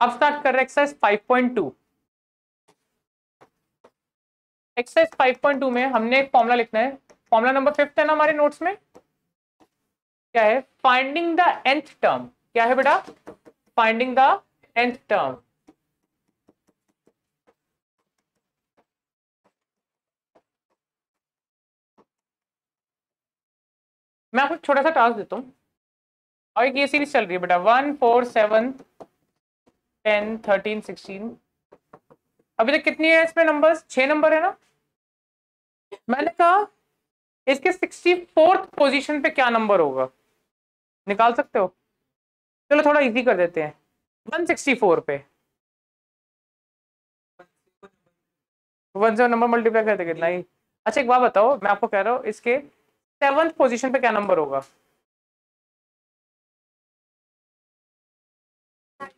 अब स्टार्ट कर रहे एक्सरसाइज 5.2 एक्सरसाइज 5.2 में हमने एक फॉर्मूला लिखना है। फॉर्मूला नंबर फिफ्थ है ना हमारे नोट्स में? क्या है? फाइंडिंग द एंथ टर्म क्या है बेटा? फाइंडिंग द एंथ टर्म मैं आपको छोटा सा टास्क देता हूँ। और एक ये सीरीज़ चल रही है बेटा। One four seven ten, thirteen, sixteen. अभी तक कितनी है इसमें नंबर्स छह नंबर है ना? मैंने कहा, इसके सिक्सटी फोर्थ पोजिशन पे क्या नंबर होगा? निकाल सकते हो? चलो थोड़ा इजी कर देते हैं। वन सिक्सटी फोर पे वन से नंबर मल्टीप्लाई करते कितना ही। अच्छा एक बात बताओ, मैं आपको कह रहा हूँ, इसके सेवंथ पोजीशन पे क्या नंबर होगा?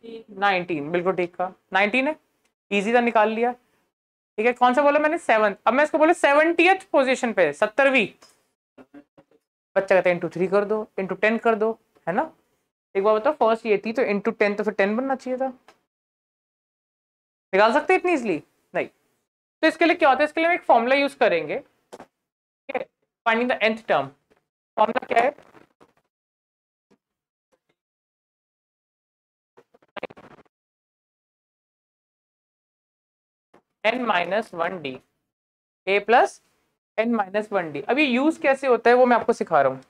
नाइनटीन बिल्कुल ठीक का नाइनटीन है? इजी था, निकाल लिया। ठीक है, कौन सा बोला मैंने? सेवन अब मैं इसको बोला सेवनटीथ पोजीशन पे, सत्तरवीं। बच्चा कहते हैं इंटू थ्री कर दो इंटू टेन कर दो। है ना? एक बार बताओ फ़र्स्ट ये थी तो इंटू टेन तो फिर टेन बनना चाहिए था। निकाल सकते इतनी इसलिए नहीं। तो इसके लिए क्या होता है? इसके लिए हम एक फॉर्मूला यूज़ करेंगे। Finding the nth term formula क्या है? N minus one d a plus n minus one d अब ये यूज़ कैसे होता है वो मैं आपको सिखा रहा हूँ।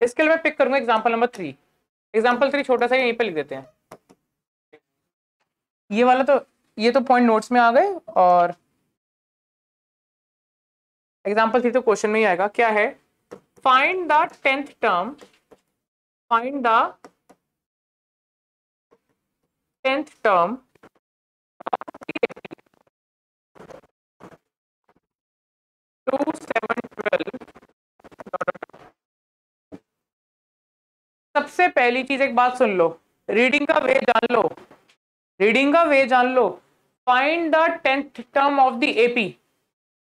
इसके लिए मैं पिक करूँगा example number three example three छोटा सा यहीं पे लिख देते हैं। ये वाला तो ये तो पॉइंट नोट्स में आ गए और एग्ज़ाम्पल थ्री तो क्वेश्चन में ही आएगा। क्या है? Find the tenth term find the tenth term two seven twelve सबसे पहली चीज़, एक बात सुन लो। रीडिंग का वे जान लो। रीडिंग का वे जान लो। Find the tenth term of the AP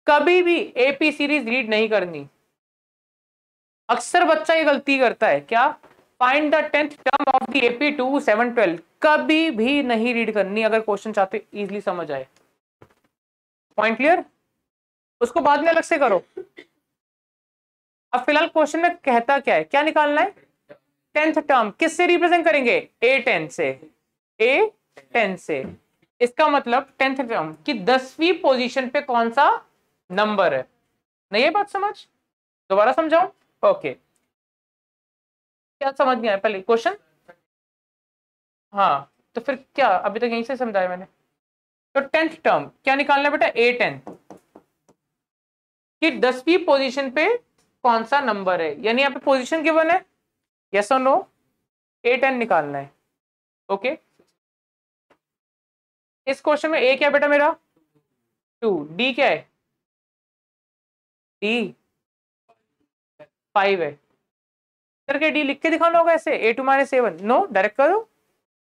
कभी भी एपी सीरीज़ रीड नहीं करनी। अक्सर बच्चा ये गलती करता है। क्या? Find the tenth term of the AP two seven twelve कभी भी नहीं रीड करनी अगर क्वेश्चन चाहते इजीली समझ आए। पॉइंट क्लियर उसको बाद में अलग से करो। अब फ़िलहाल क्वेश्चन में कहता क्या है? क्या निकालना है? टेंथ टर्म किससे रिप्रेजेंट करेंगे? ए टेन से। ए टेन से। इसका मतलब टेंथ टर्म की दसवीं पोजीशन पे कौन सा नंबर है? नहीं ये बात समझ? दोबारा समझाओ ओके क्या समझ गया पहले? क्वेश्चन हाँ तो फिर क्या? अभी तक यहीं से समझाया मैंने। तो टेंथ टर्म क्या निकालना है बेटा? ए टेन कि दसवीं पोजीशन पे कौन सा नंबर है? यानी यहाँ पे पोजीशन गिवन है? यस और नो ए टेन निकालना है। ओके इस क्वेश्चन में ए क्या बेटा मेरा? टू डी क्या है? डी फाइव है। करके डी लिख के दिखाना होगा ऐसे। A two minus seven no direct करो।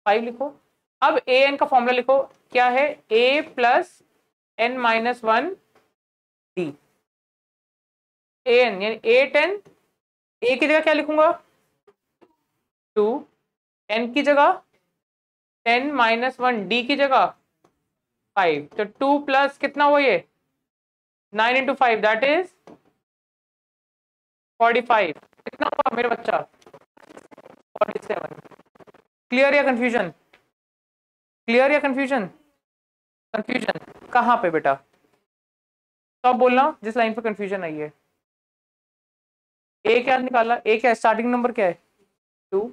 फाइव लिखो। अब ए एन का फॉर्मूला लिखो। क्या है? A plus n minus one d a n, यानी ए टेन, ए की जगह क्या लिखूँगा? टू, एन की जगह, टेन माइनस वन, डी की जगह, फाइव। तो टू प्लस कितना हुआ ये? Nine into five, that is forty five. कितना हुआ मेरा बच्चा? Forty seven. क्लियर या कंफ्यूजन क्लियर या कंफ्यूजन कंफ्यूजन कहाँ पे बेटा? तो आप बोलना, जिस लाइन पे कंफ्यूजन आई है। ए क्या निकाला? ए क्या स्टार्टिंग नंबर क्या है? टू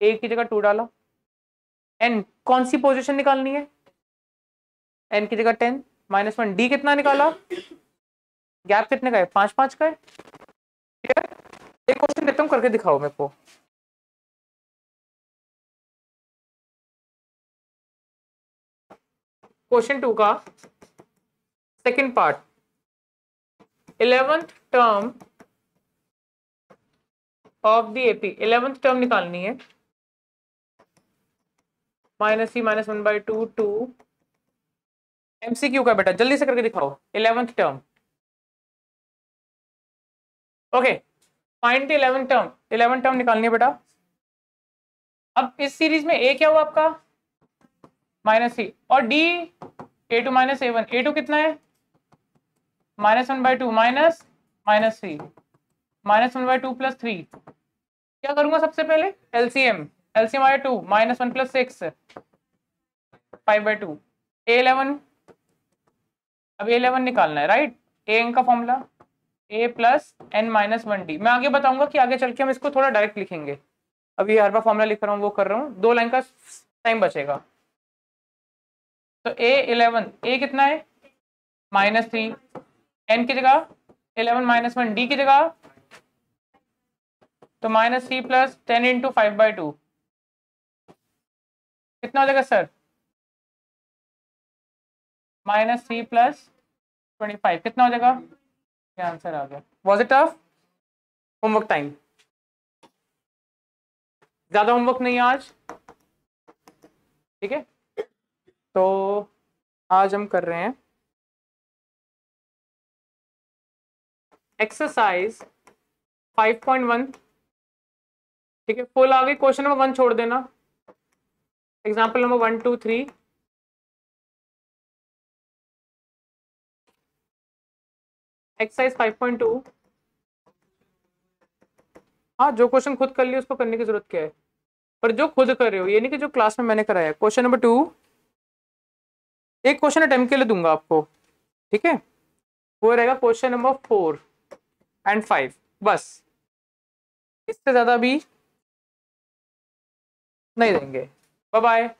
ए की जगह टू डाला. एन कौन सी पोजिशन निकालनी है? एन की जगह टेन माइनस वन डी कितना निकाला? गैप कितने का है? पाँच पाँच का है? ठीक है? एक क्वेश्चन हूँ करके दिखाओ मेरे को। क्वेश्चन टू का second part eleventh term of the AP eleventh term निकालनी है। Minus c minus one by two two MCQ का बेटा, जल्दी से करके दिखाओ। Eleventh term okay find the eleventh term eleventh term निकालनी है बेटा। अब इस सीरीज़ में ए क्या हुआ आपका? माइनस थ्री और d a two minus a one a two कितना है? Minus one by two minus minus three minus one by two plus three क्या करूँगा सबसे पहले? एलसीएम एलसीएम आया two minus one plus six five by two a eleven अब a eleven निकालना है राइट ए एन का formula a plus n minus one d मैं आगे बताऊँगा कि आगे चल के हम इसको थोड़ा डायरेक्ट लिखेंगे। अभी हर बार फॉर्मूला लिख रहा हूँ, वो कर रहा हूँ। दो लाइन का टाइम बचेगा। तो ए इलेवन ए कितना है? माइनस थ्री एन की जगह इलेवन माइनस वन डी की जगह तो minus c plus ten into five by two. कितना हो जाएगा sir? Minus c plus twenty five. कितना हो जाएगा? ये आंसर आ गया। Was it tough homework time ज़्यादा होमवर्क नहीं आज। ठीक है? तो आज हम कर रहे हैं एक्सरसाइज 5.1 ठीक है फुल आ गई। क्वेश्चन नंबर वन छोड़ देना। Example number one two three exercise 5.2 हाँ जो क्वेश्चन खुद कर लिया उसको करने की ज़रूरत क्या है? पर जो खुद कर रहे हो, ये नहीं कि जो क्लास में मैंने कराया। क्वेश्चन नंबर टू एक क्वेश्चन अटेम्प्ट के लिए दूँगा आपको। ठीक है? वो रहेगा question number four and five बस। इससे ज़्यादा भी नहीं देंगे। Bye bye